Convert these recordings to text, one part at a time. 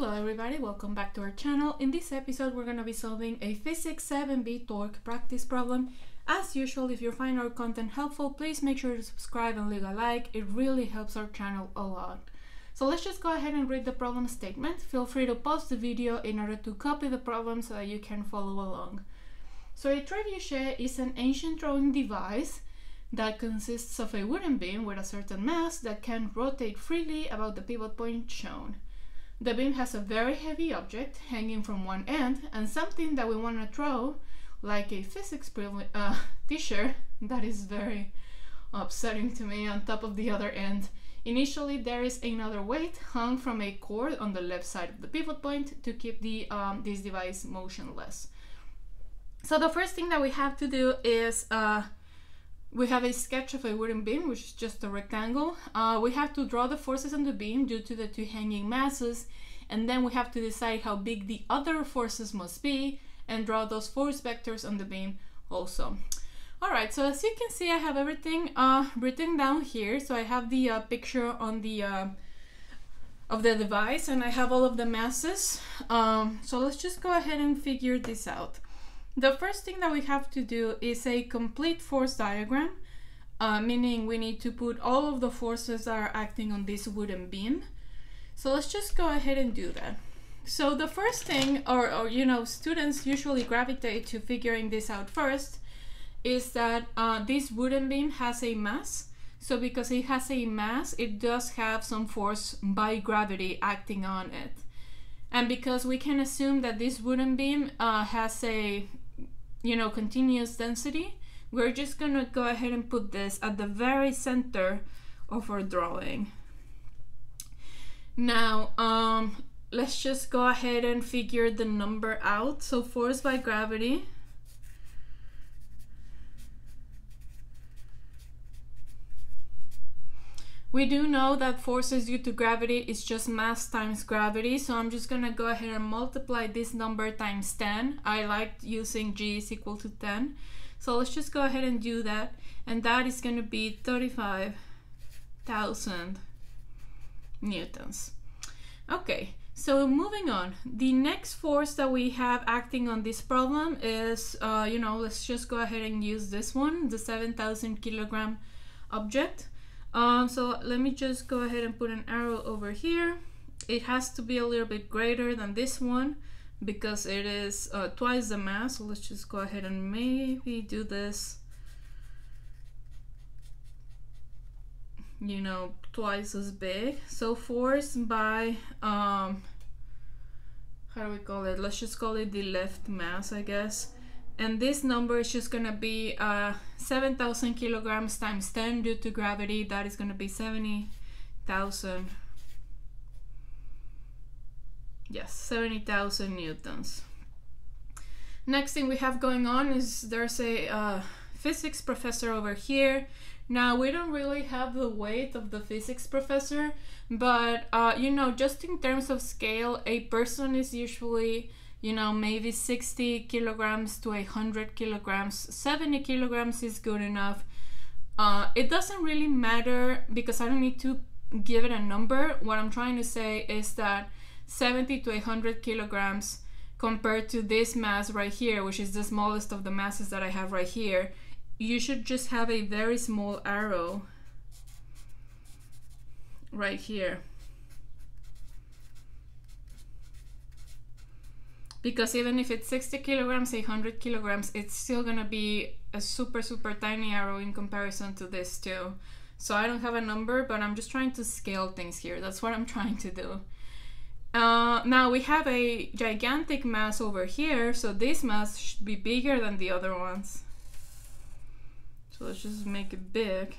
Hello everybody, welcome back to our channel. In this episode we're going to be solving a Physics 7b torque practice problem. As usual, if you find our content helpful, please make sure to subscribe and leave a like. It really helps our channel a lot. So let's just go ahead and read the problem statement. Feel free to pause the video in order to copy the problem so that you can follow along. So a trebuchet is an ancient rowing device that consists of a wooden beam with a certain mass that can rotate freely about the pivot point shown. The beam has a very heavy object hanging from one end and something that we want to throw, like a physics uh, t-shirt that is very upsetting to me on top of the other end. Initially, there is another weight hung from a cord on the left side of the pivot point to keep the um, this device motionless. So the first thing that we have to do is uh, we have a sketch of a wooden beam, which is just a rectangle. Uh, we have to draw the forces on the beam due to the two hanging masses, and then we have to decide how big the other forces must be and draw those force vectors on the beam also. Alright, so as you can see, I have everything uh, written down here. So I have the uh, picture on the uh, of the device, and I have all of the masses. Um, so let's just go ahead and figure this out. The first thing that we have to do is a complete force diagram, uh, meaning we need to put all of the forces that are acting on this wooden beam. So let's just go ahead and do that. So the first thing, or, or you know, students usually gravitate to figuring this out first, is that uh, this wooden beam has a mass. So because it has a mass, it does have some force by gravity acting on it. And because we can assume that this wooden beam uh, has a you know, continuous density, we're just gonna go ahead and put this at the very center of our drawing. Now, um, let's just go ahead and figure the number out. So force by gravity We do know that forces due to gravity is just mass times gravity, so I'm just gonna go ahead and multiply this number times 10. I like using g is equal to 10. So let's just go ahead and do that, and that is gonna be 35,000 newtons. Okay, so moving on, the next force that we have acting on this problem is, uh, you know, let's just go ahead and use this one, the 7,000 kilogram object. Um, so let me just go ahead and put an arrow over here. It has to be a little bit greater than this one because it is uh, twice the mass. So let's just go ahead and maybe do this, you know, twice as big. So force by, um, how do we call it? Let's just call it the left mass, I guess and this number is just gonna be uh, 7,000 kilograms times 10 due to gravity. That is gonna be 70,000. Yes, 70,000 newtons. Next thing we have going on is there's a uh, physics professor over here. Now we don't really have the weight of the physics professor, but uh, you know, just in terms of scale, a person is usually you know, maybe 60 kilograms to 100 kilograms. 70 kilograms is good enough. Uh, it doesn't really matter because I don't need to give it a number. What I'm trying to say is that 70 to 100 kilograms compared to this mass right here, which is the smallest of the masses that I have right here, you should just have a very small arrow right here. Because even if it's 60 kilograms 100 kilograms it's still gonna be a super super tiny arrow in comparison to this too. So I don't have a number but I'm just trying to scale things here. That's what I'm trying to do. Uh, now we have a gigantic mass over here so this mass should be bigger than the other ones. So let's just make it big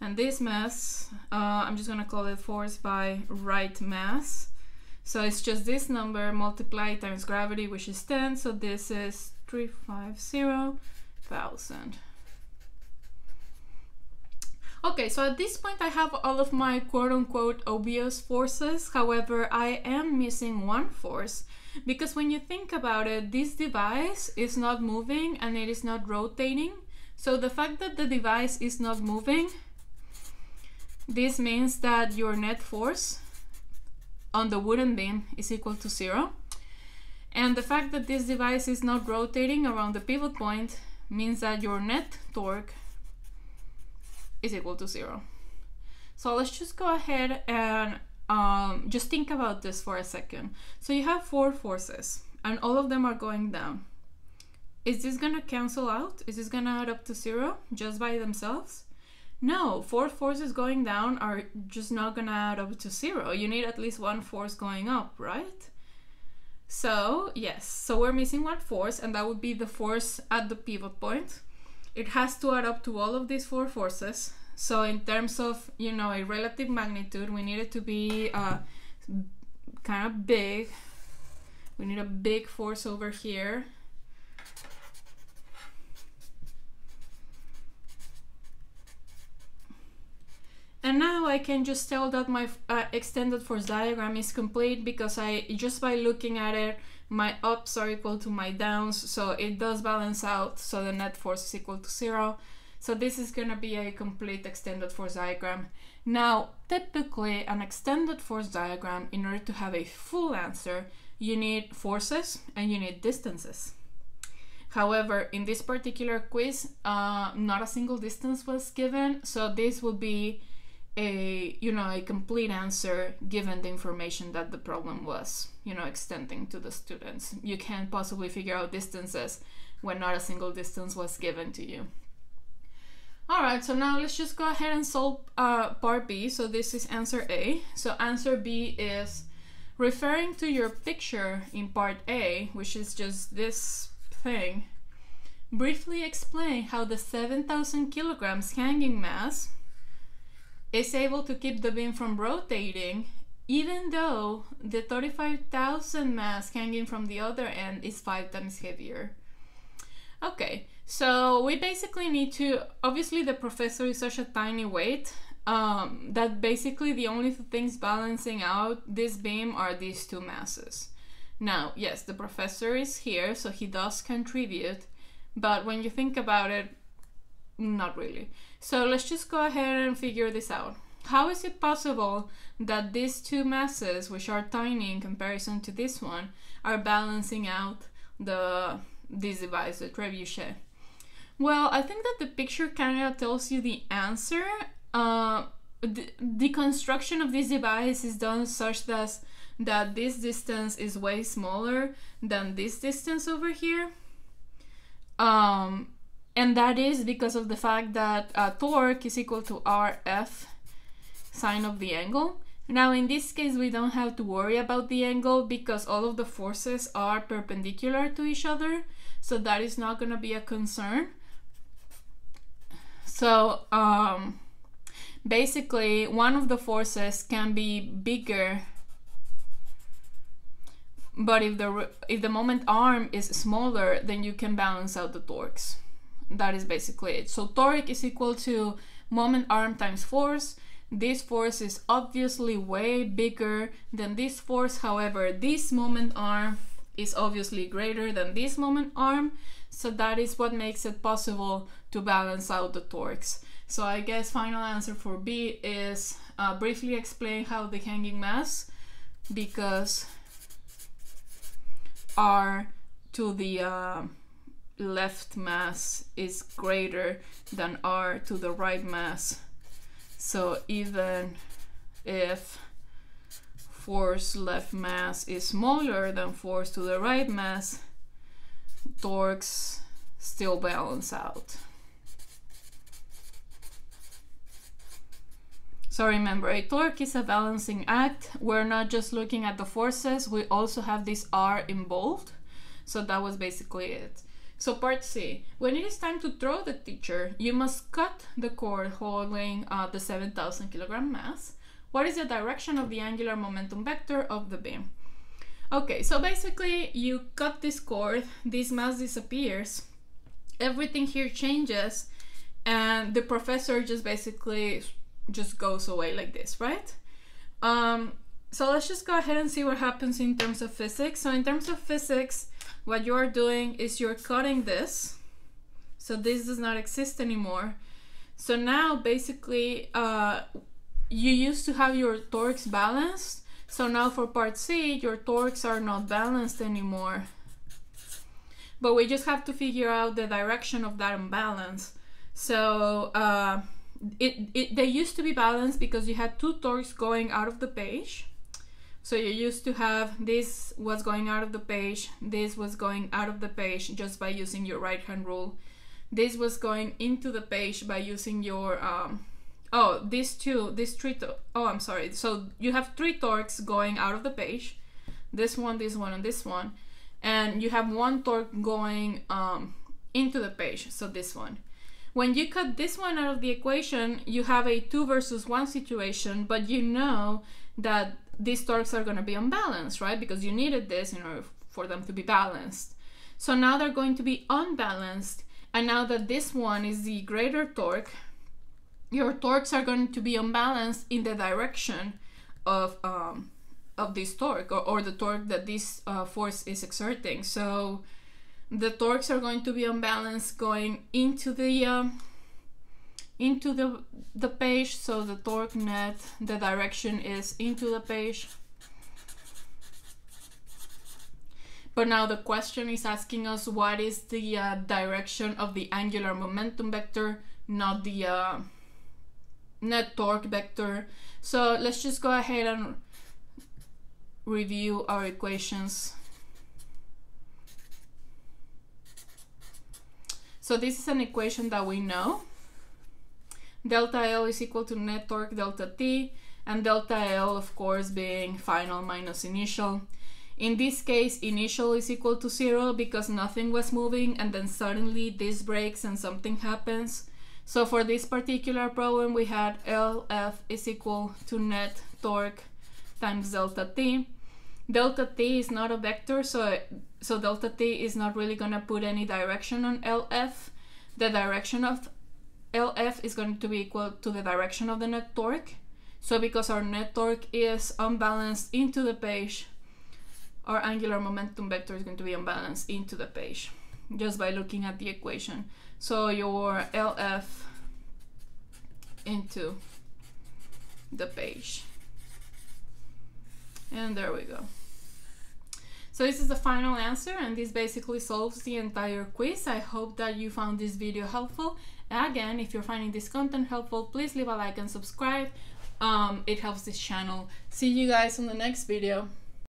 And this mass, uh, I'm just gonna call it force by right mass. So it's just this number multiplied times gravity, which is 10. So this is 350,000. Okay, so at this point I have all of my quote-unquote obvious forces. However, I am missing one force because when you think about it, this device is not moving and it is not rotating. So the fact that the device is not moving this means that your net force on the wooden beam is equal to zero. And the fact that this device is not rotating around the pivot point means that your net torque is equal to zero. So let's just go ahead and um, just think about this for a second. So you have four forces and all of them are going down. Is this gonna cancel out? Is this gonna add up to zero just by themselves? No, four forces going down are just not gonna add up to zero. You need at least one force going up, right? So, yes, so we're missing one force, and that would be the force at the pivot point. It has to add up to all of these four forces. So, in terms of, you know, a relative magnitude, we need it to be uh, kind of big. We need a big force over here. And now I can just tell that my uh, extended force diagram is complete because I just by looking at it, my ups are equal to my downs, so it does balance out, so the net force is equal to zero. So this is gonna be a complete extended force diagram. Now, typically an extended force diagram, in order to have a full answer, you need forces and you need distances. However, in this particular quiz, uh, not a single distance was given, so this will be a you know a complete answer given the information that the problem was you know extending to the students. You can't possibly figure out distances when not a single distance was given to you. All right so now let's just go ahead and solve uh, part b. So this is answer a. So answer b is referring to your picture in part a which is just this thing. Briefly explain how the 7000 kilograms hanging mass is able to keep the beam from rotating even though the 35,000 mass hanging from the other end is five times heavier. Okay, so we basically need to, obviously the professor is such a tiny weight um, that basically the only things balancing out this beam are these two masses. Now, yes, the professor is here, so he does contribute, but when you think about it, not really. So let's just go ahead and figure this out. How is it possible that these two masses, which are tiny in comparison to this one, are balancing out the this device, the trebuchet? Well, I think that the picture kind of tells you the answer. Uh, the, the construction of this device is done such that that this distance is way smaller than this distance over here. Um, and that is because of the fact that uh, torque is equal to RF sine of the angle. Now in this case we don't have to worry about the angle because all of the forces are perpendicular to each other so that is not going to be a concern. So um, basically one of the forces can be bigger but if the if the moment arm is smaller then you can balance out the torques that is basically it. So torque is equal to moment arm times force. This force is obviously way bigger than this force. However, this moment arm is obviously greater than this moment arm. So that is what makes it possible to balance out the torques. So I guess final answer for B is uh, briefly explain how the hanging mass because R to the uh, left mass is greater than r to the right mass. So even if force left mass is smaller than force to the right mass, torques still balance out. So remember, a torque is a balancing act. We're not just looking at the forces, we also have this R involved. So that was basically it. So part C, when it is time to throw the teacher, you must cut the cord holding uh, the 7,000 kilogram mass. What is the direction of the angular momentum vector of the beam? Okay, so basically you cut this cord, this mass disappears, everything here changes, and the professor just basically just goes away like this, right? Um, so let's just go ahead and see what happens in terms of physics. So in terms of physics, what you are doing is you're cutting this. So this does not exist anymore. So now basically uh, you used to have your torques balanced. So now for part C, your torques are not balanced anymore. But we just have to figure out the direction of that imbalance. So uh, it, it they used to be balanced because you had two torques going out of the page. So you used to have this was going out of the page, this was going out of the page just by using your right hand rule. This was going into the page by using your um, oh these two these three oh I'm sorry. So you have three torques going out of the page, this one, this one, and this one, and you have one torque going um, into the page. So this one. When you cut this one out of the equation, you have a 2 versus 1 situation, but you know that these torques are going to be unbalanced, right? Because you needed this in order for them to be balanced. So now they're going to be unbalanced, and now that this one is the greater torque, your torques are going to be unbalanced in the direction of um, of this torque or, or the torque that this uh, force is exerting. So the torques are going to be unbalanced going into the um, into the the page so the torque net the direction is into the page. But now the question is asking us what is the uh, direction of the angular momentum vector not the uh, net torque vector? So let's just go ahead and review our equations. So this is an equation that we know. Delta L is equal to net torque delta T, and delta L, of course, being final minus initial. In this case, initial is equal to zero because nothing was moving and then suddenly this breaks and something happens. So for this particular problem, we had LF is equal to net torque times delta T delta t is not a vector, so so delta t is not really gonna put any direction on LF. The direction of LF is going to be equal to the direction of the net torque. So because our net torque is unbalanced into the page, our angular momentum vector is going to be unbalanced into the page just by looking at the equation. So your LF into the page. And there we go. So this is the final answer and this basically solves the entire quiz. I hope that you found this video helpful. Again, if you're finding this content helpful, please leave a like and subscribe. Um, it helps this channel. See you guys on the next video.